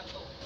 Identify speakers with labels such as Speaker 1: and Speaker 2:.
Speaker 1: Santo.